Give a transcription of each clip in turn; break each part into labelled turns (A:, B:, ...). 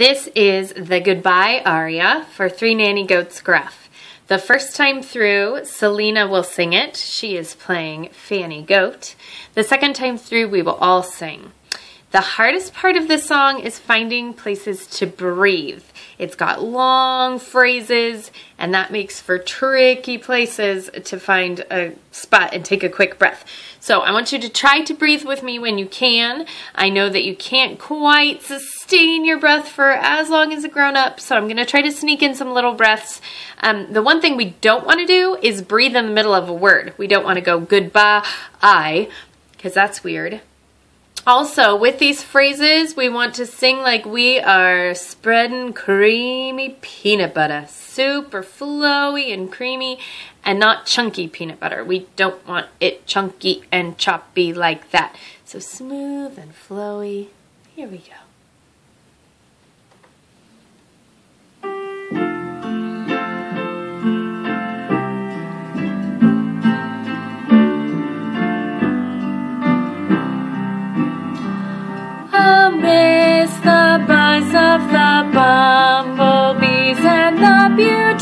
A: This is the goodbye aria for Three Nanny Goats Gruff. The first time through, Selena will sing it. She is playing Fanny Goat. The second time through, we will all sing. The hardest part of this song is finding places to breathe. It's got long phrases and that makes for tricky places to find a spot and take a quick breath. So I want you to try to breathe with me when you can. I know that you can't quite sustain your breath for as long as a grown up, so I'm gonna try to sneak in some little breaths. Um, the one thing we don't wanna do is breathe in the middle of a word. We don't wanna go goodbye, I, because that's weird. Also, with these phrases, we want to sing like we are spreading creamy peanut butter. Super flowy and creamy and not chunky peanut butter. We don't want it chunky and choppy like that. So smooth and flowy. Here we go.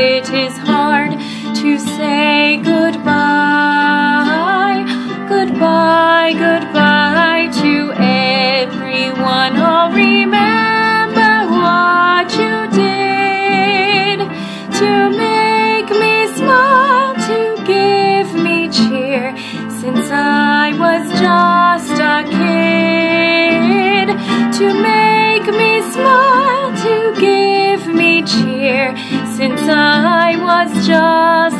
B: It is hard to say goodbye, I was just a kid. To make me smile, to give me cheer, since I was just.